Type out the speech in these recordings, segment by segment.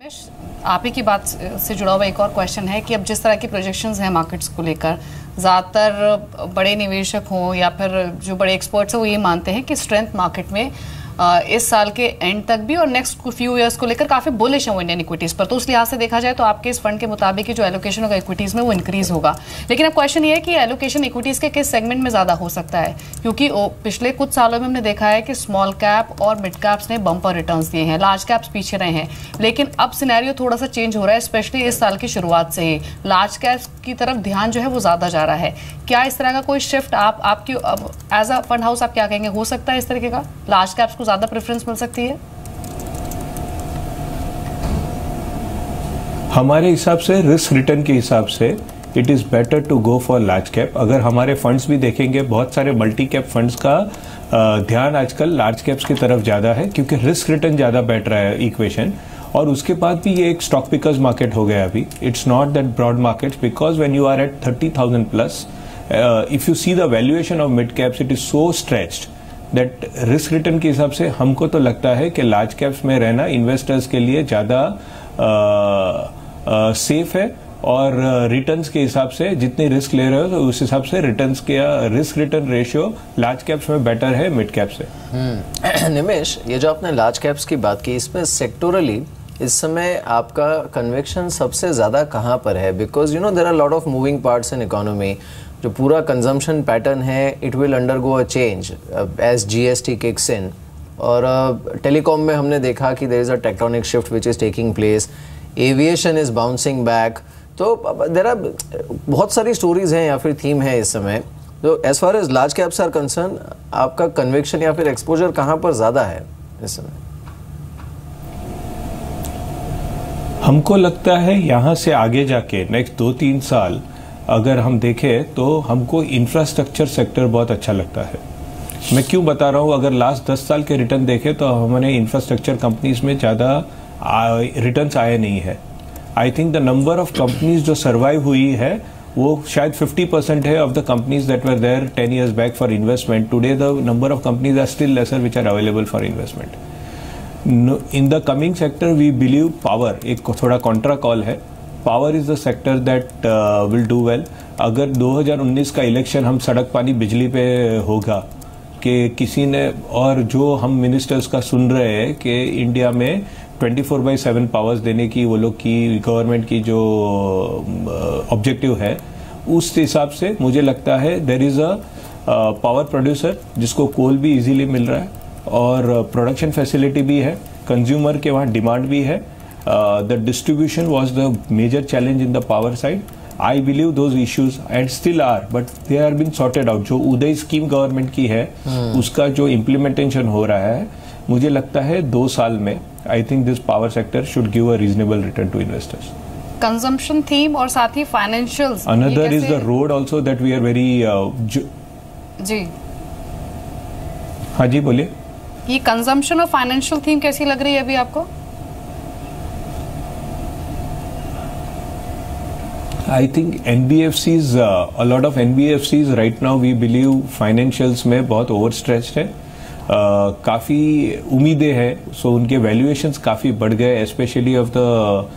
आप ही की बात से जुड़ा हुआ एक और क्वेश्चन है कि अब जिस तरह के प्रोजेक्शंस हैं मार्केट्स को लेकर, ज़्यादातर बड़े निवेशक हों या फिर जो बड़े एक्सपर्ट्स हैं वो ये मानते हैं कि स्ट्रेंथ मार्केट में इस साल के एंड तक भी और नेक्स्ट फ्यू ईयर्स को लेकर काफ़ी बुलिश है वो इंडियन इक्विटीज़ पर। तो उस लिहाज से देखा जाए तो आपके इस फंड के मुताबिक जो एलोकेशन होगा इक्विटीज़ में वो इंक्रीज होगा। लेकिन अब क्वेश्चन ये है कि एलोकेशन इक्विटीज़ के किस सेगमेंट में ज़्यादा हो सकता है? क्योंकि पिछले कुछ सालों में हमने देखा है कि स्मॉल कैप और मिड कैप्स ने बम्पर रिटर्न दिए हैं लार्ज कैप्स पीछे रहे हैं। लेकिन अब सिनेरियो थोड़ा सा चेंज हो रहा है स्पेशली इस साल की शुरुआत से ही। लार्ज कैप्स की तरफ़ ध्यान जो है वो ज़्यादा जा रहा है। क्या इस तरह का कोई शिफ्ट आप, आपकी एज अ फंड हाउस आप क्या कहेंगे? हो सकता है इस तरीके का? लार्ज कैप्स को ज़्यादा प्रेफरेंस मिल सकती है? हमारे हिसाब से रिस्क रिटर्न के हिसाब से it is better to go for large cap अगर हमारे फंड्स भी देखेंगे, बहुत सारे मल्टी कैप फंड्स का ध्यान आजकल लार्ज कैप्स की तरफ़ ज़्यादा है, क्योंकि रिस्क रिटर्न ज़्यादा बैठ रहा है इक्वेशन और उसके बाद भी ये एक स्टॉक पिकर्स मार्केट हो गया अभी. It's not that broad market because when you are at thirty thousand plus if you see the valuation of mid caps it is so stretched that risk return के हिसाब से हमको तो लगता है कि लार्ज कैप्स में रहना इन्वेस्टर्स के लिए ज़्यादा सेफ़ है और रिटर्न्स के हिसाब से जितनी रिस्क ले रहे हो तो उस हिसाब से रिटर्न्स के risk return ratio large caps में बेटर है मिड कैप से हम्म। निमेश, ये जो आपने लार्ज कैप्स की बात की, इसमें सेक्टोरली इस समय आपका कन्वेक्शन सबसे ज़्यादा कहाँ पर है because you know there are lot of moving parts in economy जो पूरा कंजम्पशन पैटर्न है it will undergo a change as G S T kicks in और टेलीकॉम uh, में हमने देखा कि there is a tectonic shift which is taking place aviation is bouncing back तो there are बहुत सारी स्टोरीज हैं या फिर थीम है इस समय. तो as far as large caps are concern आपका कन्विक्शन या फिर एक्सपोजर कहाँ पर ज़्यादा है इस समय? हमको लगता है यहाँ से आगे जाके नेक्स्ट दो तीन साल अगर हम देखें तो हमको इंफ्रास्ट्रक्चर सेक्टर बहुत अच्छा लगता है। मैं क्यों बता रहा हूँ, अगर लास्ट दस साल के रिटर्न देखें तो हमने इंफ्रास्ट्रक्चर कंपनीज़ में ज़्यादा रिटर्न्स आए नहीं है। I think the number of companies जो सर्वाइव हुई है, वो शायद 50 परसेंट है of the companies that were there 10 years back for investment today the number of companies are still lesser which are available for investment in the coming sector we believe power एक थोड़ा contra call है। Power is the sector that will do well अगर 2019 का election हम सड़क पानी बिजली पे होगा कि किसी ने और जो हम मिनिस्टर्स का सुन रहे हैं कि इंडिया में 24 फोर बाई सेवन पावर्स देने की वो लोग की गवर्नमेंट की जो ऑब्जेक्टिव uh, है उस हिसाब से मुझे लगता है there is a power producer जिसको कोल भी इजीली मिल रहा है और प्रोडक्शन फैसिलिटी भी है कंज्यूमर के वहाँ डिमांड भी है। Uh, the distribution was the major challenge in the power side. I believe those issues and still are, but they are being sorted out. जो उदय स्कीम गवर्नमेंट की है hmm. उसका जो इम्प्लीमेंटेशन हो रहा है मुझे लगता है दो साल में I think this power sector should give a reasonable return to investors consumption theme और साथ ही financial another is the road also that we are very जी हाँ जी बोलिए ये कंजम्पशन और फाइनेंशियल थीम कैसी लग रही है अभी आपको I think NBFCs, uh, a lot of NBFCs right now we believe financials में बहुत overstretched है। Uh, काफ़ी उम्मीदें हैं सो उनके वैल्यूएशंस काफ़ी बढ़ गए specially of the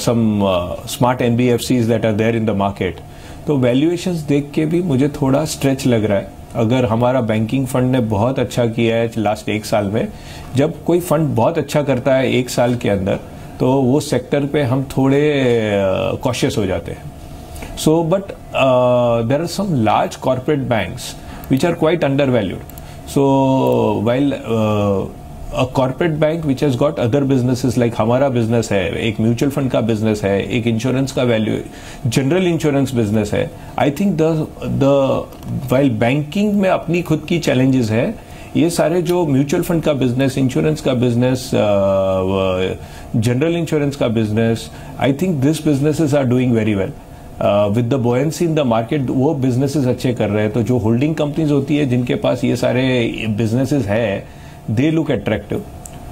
some smart N B F Cs that are there in the market तो वैल्यूएशंस देख के भी मुझे थोड़ा स्ट्रेच लग रहा है। अगर हमारा बैंकिंग फंड ने बहुत अच्छा किया है लास्ट एक साल में जब कोई फंड बहुत अच्छा करता है एक साल के अंदर तो वो सेक्टर पे हम थोड़े कॉशियस हो जाते हैं। So but there are some large corporate banks which are quite under valued so while a corporate bank which has got other businesses like हमारा बिज़नेस है एक म्यूचुअल फंड का बिज़नेस है एक इंश्योरेंस का वैल्यू जनरल इंश्योरेंस बिज़नेस है I think the while banking में अपनी खुद की चैलेंजेस है ये सारे जो म्यूचुअल फंड का बिज़नेस इंश्योरेंस का बिज़नेस जनरल इंश्योरेंस का business I think this businesses are doing very well with the buoyancy in the market वो बिजनेसेस अच्छे कर रहे हैं। तो जो होल्डिंग कंपनीज़ होती है जिनके पास ये सारे बिजनेसेस है they look attractive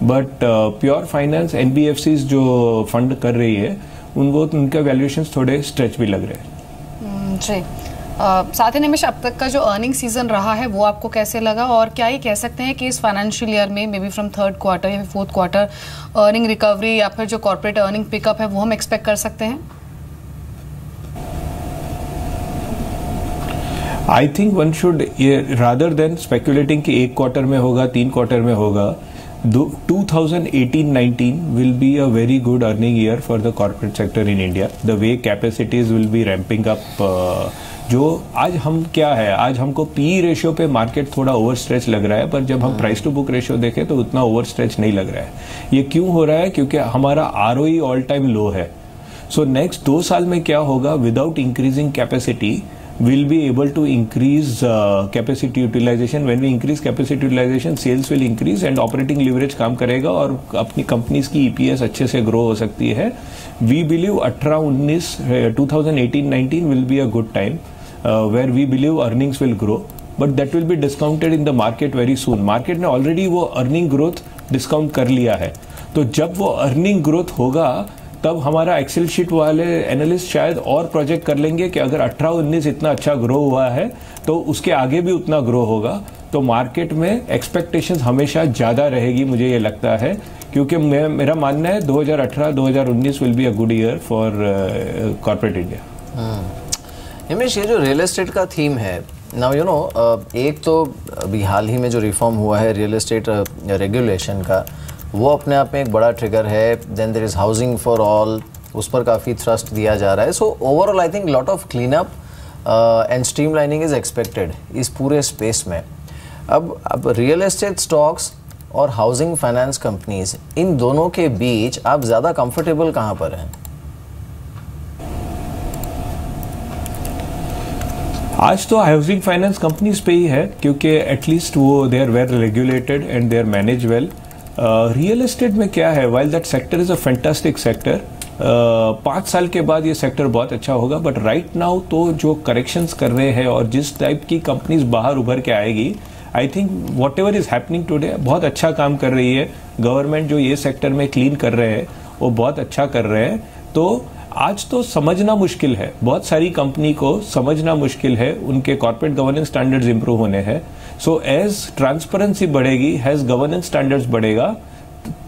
but pure finance NBFC जो फंड कर रही है उनको उनके वैल्यूएशन थोड़े स्ट्रेच भी लग रहे हैं। हम्म, जी। साथ ही निमिष अब तक का जो अर्निंग सीज़न रहा है, वो आपको कैसे लगा? और क्या ये कह सकते हैं कि इस फाइनेंशियल ईयर में may be from third quarter या फोर्थ क्वार्टर अर्निंग रिकवरी या फिर जो कॉर्पोरेट अर्निंग पिकअप है, वो हम एक्सपेक्ट कर सकते हैं? I think one should rather than speculating कि एक क्वार्टर में होगा, तीन क्वार्टर में होगा 2018-19 will be a very good earning year for the corporate sector in India. The way capacities will be ramping up. Uh, जो आज हम क्या है? आज हमको पी रेशियो पे मार्केट थोड़ा ओवर स्ट्रेच लग रहा है पर जब हम प्राइस टू बुक रेशियो देखें तो उतना ओवर स्ट्रेच नहीं लग रहा है। ये क्यों हो रहा है? क्योंकि हमारा आर ऑल टाइम लो है। सो so नेक्स्ट दो साल में क्या होगा? Without increasing capacity will be able to increase uh, capacity utilization. When we increase capacity utilization sales will increase and operating leverage काम करेगा और अपनी कंपनीज़ की ईपीएस अच्छे से ग्रो हो सकती है। वी बिलीव अठारह उन्नीस two thousand eighteen nineteen will be a good time where we believe earnings will grow but that will be discounted in the market very soon market ने already वो earning growth discount कर लिया है। तो जब वो अर्निंग ग्रोथ होगा तब हमारा एक्सेल शीट वाले एनालिस्ट शायद और प्रोजेक्ट कर लेंगे कि अगर अठारह उन्नीस इतना अच्छा ग्रो हुआ है तो उसके आगे भी उतना ग्रो होगा। तो मार्केट में एक्सपेक्टेशन हमेशा ज़्यादा रहेगी मुझे ये लगता है, क्योंकि मेरा मानना है 2018-2019 will be a good year for corporate India Himesh, ये जो रियल एस्टेट का थीम है नाउ यू नो एक तो अभी हाल ही में जो रिफॉर्म हुआ है रियल एस्टेट रेगुलेशन का वो अपने आप में एक बड़ा ट्रिगर है then there is housing for all उस पर काफ़ी थ्रस्ट दिया जा रहा है। So overall I think lot of clean up and stream lining is expected इस पूरे स्पेस में। अब अब रियल एस्टेट स्टॉक्स और हाउसिंग फाइनेंस कंपनीज़ इन दोनों के बीच आप ज़्यादा कंफर्टेबल कहाँ पर हैं? आज तो हाउसिंग फाइनेंस कंपनीज़ पे ही है, क्योंकि एटलीस्ट वो they are well regulated and they are manage well real estate में क्या है? While that sector is a fantastic sector पाँच साल के बाद ये सेक्टर बहुत अच्छा होगा बट राइट नाउ तो जो करेक्शंस कर रहे हैं और जिस टाइप की कंपनीज़ बाहर उभर के आएगी I think whatever is happening today बहुत अच्छा काम कर रही है। गवर्नमेंट जो ये सेक्टर में क्लीन कर रहे हैं, वो बहुत अच्छा कर रहे हैं। तो आज तो समझना मुश्किल है। बहुत सारी कंपनी को समझना मुश्किल है। उनके कॉर्पोरेट गवर्नेंस स्टैंडर्ड्स इंप्रूव होने हैं। सो एज ट्रांसपेरेंसी बढ़ेगी हैज़ गवर्नेंस स्टैंडर्ड्स बढ़ेगा,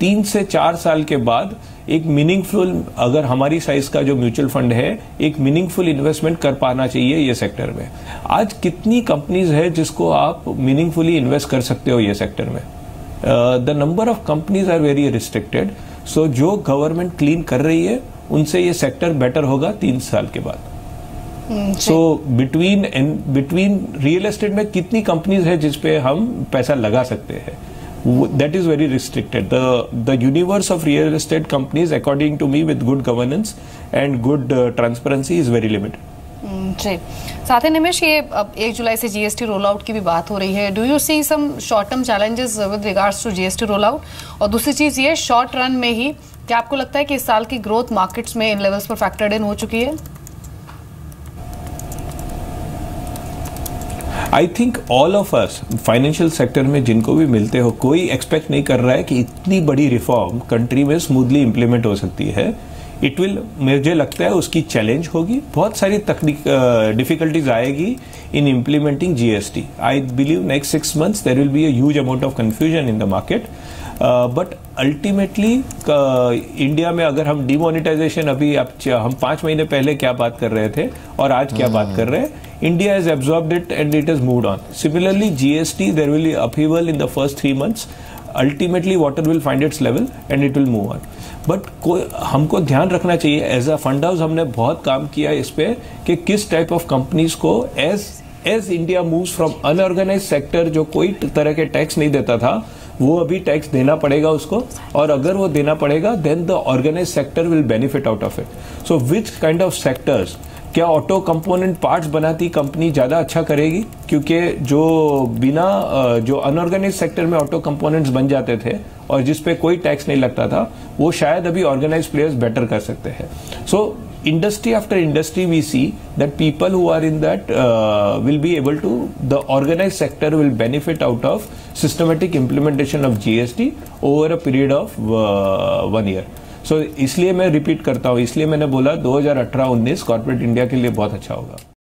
तीन से चार साल के बाद एक मीनिंगफुल अगर हमारी साइज़ का जो म्यूचुअल फंड है, एक मीनिंगफुल इन्वेस्टमेंट कर पाना चाहिए ये सेक्टर में। आज कितनी कंपनीज़ है जिसको आप मीनिंगफुली इन्वेस्ट कर सकते हो ये सेक्टर में? The number of companies are very restricted so जो गवर्नमेंट क्लीन कर रही है उनसे ये सेक्टर बेटर होगा तीन साल के बाद। So between between real estate में कितनी कंपनीज़ है जिसपे हम पैसा लगा सकते हैं? that is very restricted. The the universe of real estate companies, according to me, with good governance and good uh, transparency, is very limited. जी साथ ही निमेश ये अब एक जुलाई से जीएसटी रोल आउट की भी बात हो रही है। Do you see some short term challenges with regards to GST roll out और दूसरी चीज़ ये शॉर्ट रन में ही क्या आपको लगता है कि इस साल की ग्रोथ मार्केट्स में इन लेवल्स पर फैक्टर्ड इन हो चुकी है? I think all of us financial sector में जिनको भी मिलते हो, कोई एक्सपेक्ट नहीं कर रहा है कि इतनी बड़ी रिफॉर्म कंट्री में स्मूथली इंप्लीमेंट हो सकती है। इट विल मुझे लगता है उसकी चैलेंज होगी। बहुत सारी तकनीक डिफिकल्टीज आएगी in implementing GST I believe next six months there will be a amount of confusion in the market but ultimately India में अगर हम डिमोनिटाइजेशन अभी अब हम पाँच महीने पहले क्या बात कर रहे थे और आज क्या बात कर रहे हैं has absorbed it and it has moved on. Similarly, GST, there will be upheaval in the first three months. Ultimately, water will find its level and it will move on. But हमको ध्यान रखना चाहिए as a fund house हमने बहुत काम किया इस पे कि किस टाइप ऑफ़ कंपनीज़ को as as India move from unorganise sector जो कोई तरह के टैक्स नहीं देता था वो अभी टैक्स देना पड़ेगा उसको और अगर वो देना पड़ेगा then the organise sector will benefit out of it so which kind of sectors क्या ऑटो कंपोनेंट पार्ट्स बनाती कंपनी ज़्यादा अच्छा करेगी? क्योंकि जो बिना जो अनऑर्गेनाइज सेक्टर में ऑटो कंपोनेंट्स बन जाते थे और जिस पे कोई टैक्स नहीं लगता था, वो शायद अभी ऑर्गेनाइज प्लेयर्स बेटर कर सकते हैं। So industry after industry we see that people who are in that will be able to the organise sector will benefit out of systematic implementation of GST over a period of one year so so, इसलिए मैं repeat करता हूँ। इसलिए मैंने बोला 2018-19 corporate India के लिए बहुत अच्छा होगा।